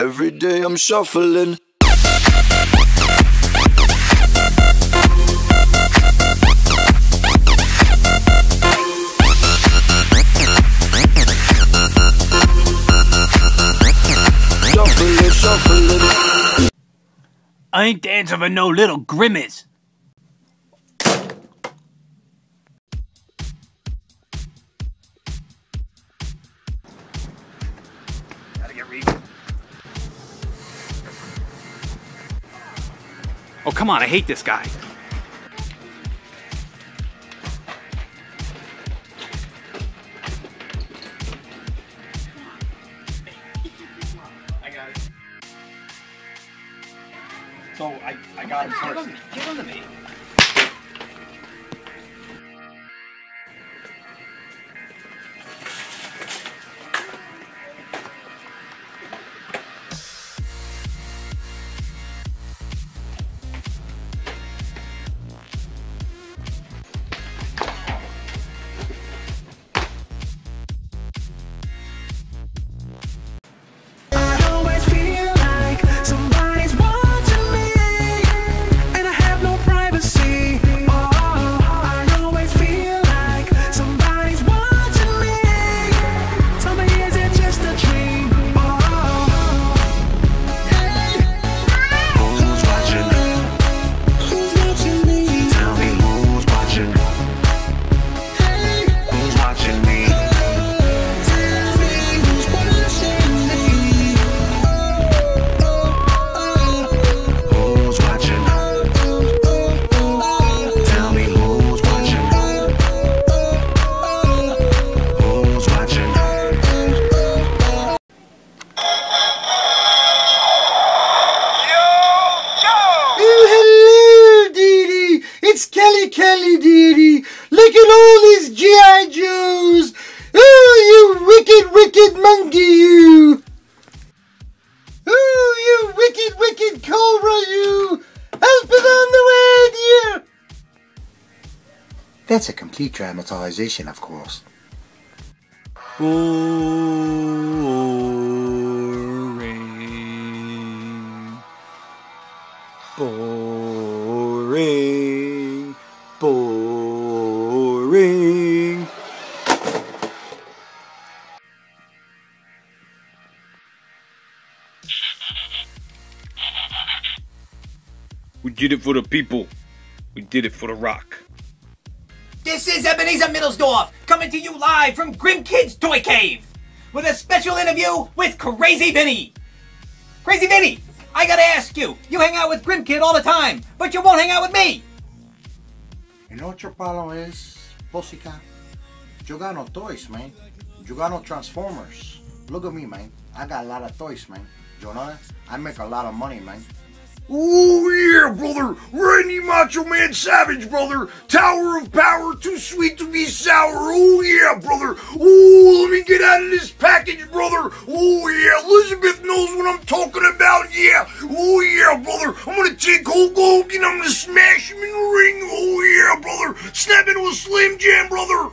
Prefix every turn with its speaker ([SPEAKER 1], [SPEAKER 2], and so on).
[SPEAKER 1] Every day I'm shuffling.
[SPEAKER 2] I ain't dancing for no little grimace. Oh, come on, I hate this guy.
[SPEAKER 3] I got it. So I, I got him
[SPEAKER 2] Give
[SPEAKER 3] first.
[SPEAKER 2] him, give him to me.
[SPEAKER 4] G.I. Oh, you wicked, wicked monkey, you. Oh, you wicked, wicked cobra, you. Help it on the way, dear. That's a complete dramatization, of course.
[SPEAKER 1] Boring. Boring. Boring.
[SPEAKER 2] We did it for the people. We did it for the rock.
[SPEAKER 5] This is Ebenezer Mittelsdorf coming to you live from Grim Kids Toy Cave with a special interview with Crazy Vinny. Crazy Vinny, I gotta ask you, you hang out with Grim Kid all the time, but you won't hang out with me.
[SPEAKER 4] You know what your problem is, Pussycat? You got no toys, man. You got no Transformers. Look at me, man. I got a lot of toys, man. You know that? I make a lot of money, man.
[SPEAKER 6] Oh yeah, brother! Randy Macho Man Savage, brother! Tower of Power, too sweet to be sour! Oh yeah, brother! Oh, let me get out of this package, brother! Oh yeah, Elizabeth knows what I'm talking about, yeah! Oh yeah, brother! I'm gonna take Hulk Hogan, I'm gonna smash him in the ring! Oh yeah, brother! Snap into a Slim Jim, brother!